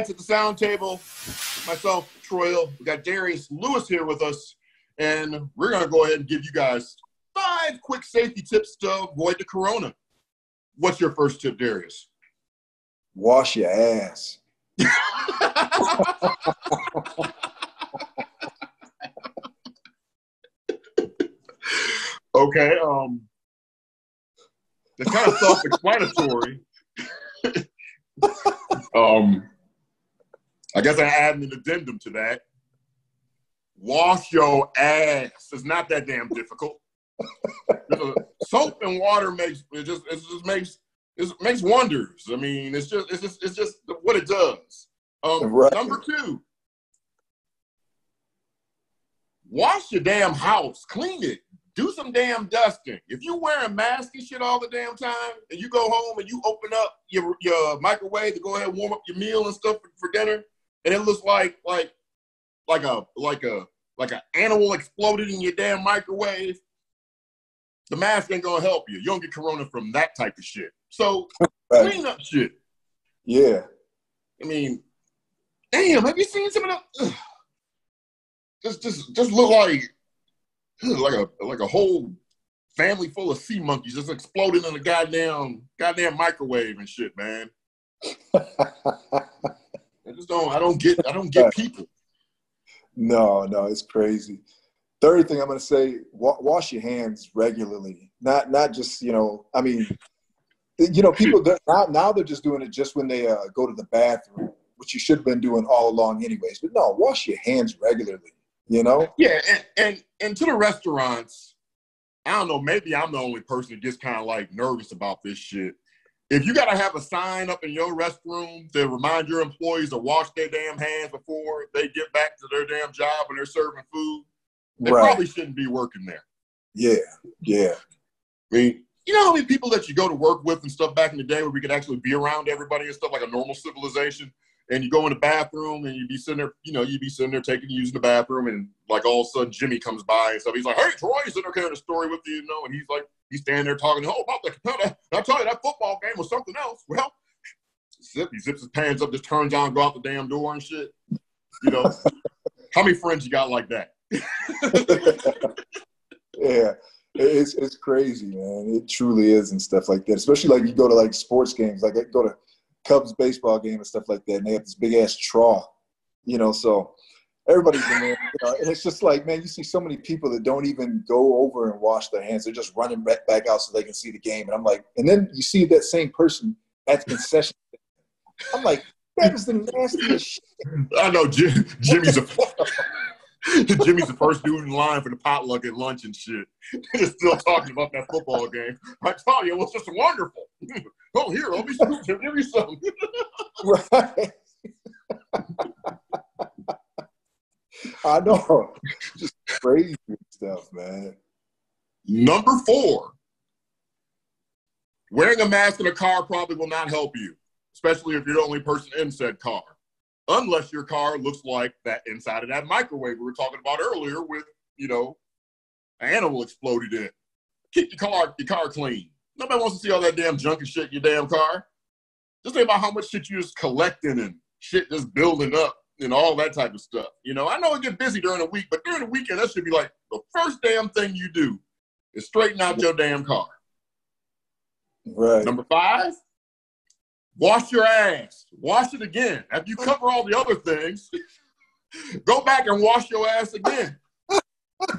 Knights at the sound table. Myself, Troy, we got Darius Lewis here with us, and we're gonna go ahead and give you guys five quick safety tips to avoid the corona. What's your first tip, Darius? Wash your ass. okay, um, it's kind of self-explanatory. um, I guess I add an addendum to that. Wash your ass. It's not that damn difficult. soap and water makes it just it just makes it makes wonders. I mean, it's just it's just it's just what it does. Um, right. Number two, wash your damn house, clean it, do some damn dusting. If you're wearing mask and shit all the damn time, and you go home and you open up your your microwave to go ahead and warm up your meal and stuff for, for dinner, and it looks like like like a like a like an animal exploded in your damn microwave, the mask ain't gonna help you. You don't get corona from that type of shit. So right. clean up shit. Yeah. I mean, damn, have you seen some of the just just just look like like a like a whole family full of sea monkeys just exploding in a goddamn goddamn microwave and shit, man. I just don't I don't get I don't get people. No, no, it's crazy. Third thing I'm going to say: wa- wash your hands regularly. Not not just you know. I mean, you know, people now now they're just doing it just when they uh, go to the bathroom, which you should have been doing all along, anyways. But no, wash your hands regularly. You know? Yeah, and and, and to the restaurants, I don't know. Maybe I'm the only person that gets kind of like nervous about this shit. If you got to have a sign up in your restroom to remind your employees to wash their damn hands before they get back to their damn job and they're serving food, they right. probably shouldn't be working there. Yeah, yeah. I mean, you know how many people that you go to work with and stuff back in the day where we could actually be around everybody and stuff like a normal civilization? And you go in the bathroom and you'd be sitting there, you know, you'd be sitting there taking, using the bathroom, and like all of a sudden Jimmy comes by and stuff. He's like, "Hey, Troy," he's sitting there carrying a story with you, you know, and he's like, he's standing there talking, "Oh, about the, I tell you, that football game was something else." Well, zip, he zips his pants up, just turns on, go out the damn door and shit. You know, how many friends you got like that? yeah, it's it's crazy, man. It truly is, and stuff like that. Especially like you go to like sports games, like I go to Cubs baseball game and stuff like that, and they have this big ass trough, you know. So everybody's in there, you know, and it's just like, man, you see so many people that don't even go over and wash their hands. They're just running back, back out so they can see the game, and I'm like, and then you see that same person at the concession. I'm like, that is the nastiest shit. I know Jim, Jimmy's a Jimmy's the first dude in line for the potluck at lunch and shit. He's still talking about that football game. I tell you, it was just wonderful. oh, here, let me give me some. right. I know. Just crazy stuff, man. Number four. Wearing a mask in a car probably will not help you, especially if you're the only person in said car unless your car looks like that inside of that microwave we were talking about earlier with, you know, an animal exploded in. Keep your car, your car clean. Nobody wants to see all that damn junk and shit in your damn car. Just think about how much shit you just collecting and shit just building up and all that type of stuff. You know, I know it get busy during the week, but during the weekend, that should be like the first damn thing you do is straighten out your damn car. Right. Number five, Wash your ass. Wash it again. After you cover all the other things, go back and wash your ass again.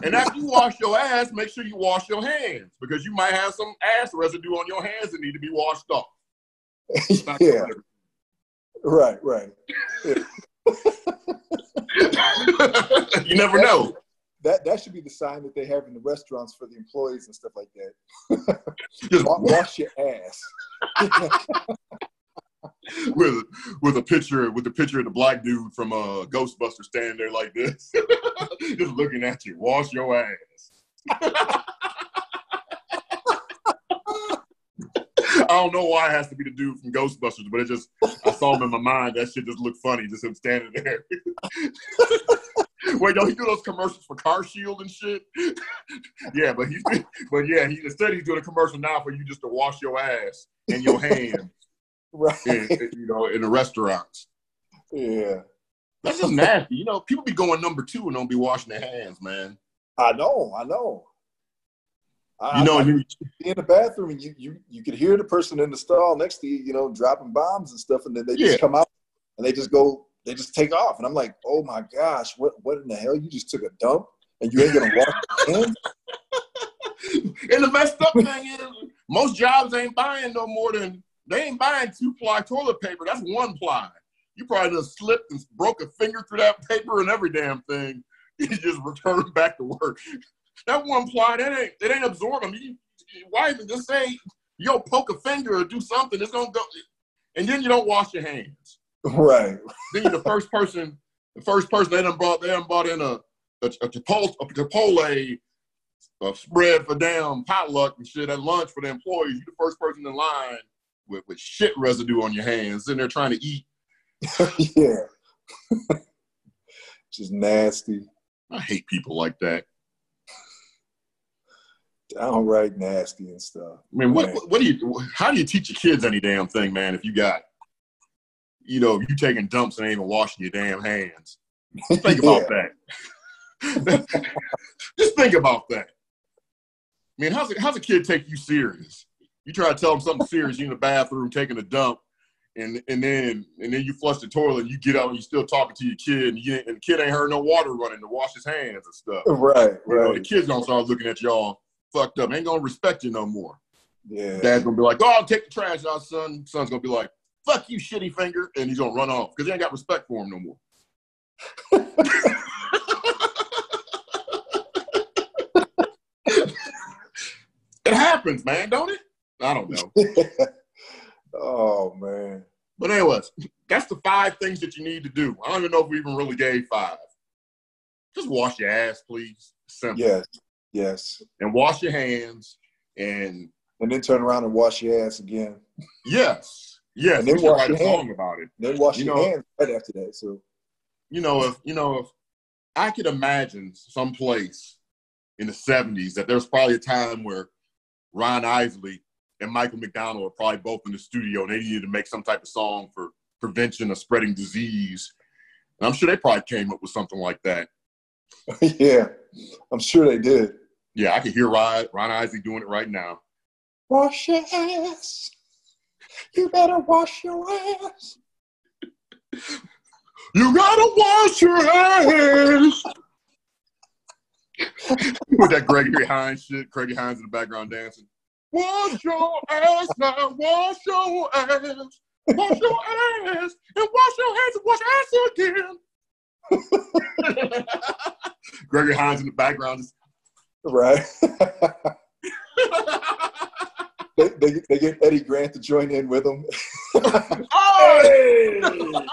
and after you wash your ass, make sure you wash your hands because you might have some ass residue on your hands that need to be washed off. yeah. Right, right. Yeah. you never know. That that should be the sign that they have in the restaurants for the employees and stuff like that. Just wash your ass with with a picture with the picture of the black dude from uh Ghostbusters standing there like this, just looking at you. Wash your ass. I don't know why it has to be the dude from Ghostbusters, but it just saw him in my mind. That shit just looked funny, just him standing there. Wait, don't he do those commercials for Car Shield and shit? yeah, but he's but yeah, he instead he's doing a commercial now for you just to wash your ass and your hands right? In, you know, in the restaurants. Yeah. That's just nasty. You know, people be going number two and don't be washing their hands, man. I know, I know. I, You know, I, you, in the bathroom and you, you you could hear the person in the stall next to you, you know, dropping bombs and stuff, and then they Yeah. just come out and they just go, they just take off, and I'm like, oh my gosh, what what in the hell? You just took a dump and you ain't gonna wash your hands? and the messed up thing is, most jobs ain't buying no more than they ain't buying two ply toilet paper. That's one ply. You probably just slipped and broke a finger through that paper and every damn thing. You just return back to work. That one ply, that ain't it ain't absorbing. You, why even just say, yo, poke a finger or do something? It's gonna go, and then you don't wash your hands. Right. Then you're the first person, the first person they done brought, they done brought in a a, a Chipotle, a Chipotle a spread for damn potluck and shit at lunch for the employees. You're the first person in line with, with shit residue on your hands, sitting there trying to eat. yeah. just nasty. I hate people like that. Downright nasty and stuff. I mean, what, what, what do you? How do you teach your kids any damn thing, man? If you got, you know, you taking dumps and ain't even washing your damn hands. Just think about that. Just think about that. I mean, how's a, how's a kid take you serious? You try to tell them something serious, you in the bathroom taking a dump, and and then and then you flush the toilet, and you get out and you still talking to your kid, and, you, and the kid ain't heard no water running to wash his hands and stuff. Right, You know, the kids gonna start looking at y'all fucked up. Ain't gonna respect you no more. Yeah. Dad's gonna be like, "Oh, I'll take the trash out, son." Son's gonna be like, "Fuck you, shitty finger," and he's gonna run off because he ain't got respect for him no more. it happens, man, don't it? I don't know. oh man. But anyways, that's the five things that you need to do. I don't even know if we even really gave five. Just wash your ass, please. Simple. Yes. Yes. And wash your hands. And And then turn around and wash your ass again. yes, yes, And we then should wash write a song about it. Then wash You your know- hands right after that. So you know, if you know, if I could imagine some place in the '70s that there's probably a time where Ron Isley and Michael McDonald were probably both in the studio and they needed to make some type of song for prevention of spreading disease. And I'm sure they probably came up with something like that. yeah. I'm sure they did. Yeah, I can hear Ron, Ron Isley doing it right now. Wash your ass. You better wash your ass. You gotta wash your ass. With that Gregory Hines shit, Gregory Hines in the background dancing. Wash your ass now, wash your ass, wash your ass, and wash your hands and wash your ass again. Gregory Hines in the background just Right. they, they, they get Eddie Grant to join in with them. oh!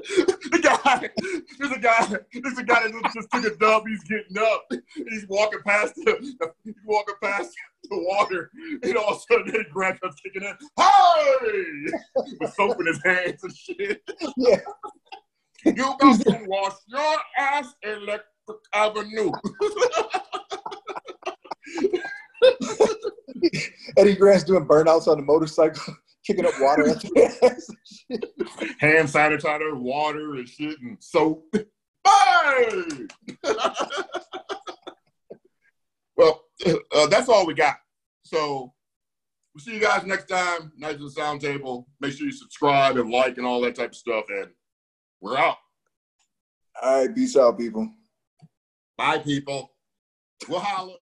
the guy, there's a guy, there's a guy that just took a dump. He's getting up. He's walking past the, he's walking past the water, and all of a sudden, Eddie Grant comes kicking in. Hey! With soap in his hands and shit. Yeah. You got to wash your ass, Electric Avenue. Eddie Grant's doing burnouts on the motorcycle, kicking up water at their ass. Hand sanitizer, water, and shit, and soap. Hey! well, uh, that's all we got. So we'll see you guys next time. Knight of the Sound Table. Make sure you subscribe and like and all that type of stuff. And we're out. All right, peace out, people. Bye, people. We'll holla.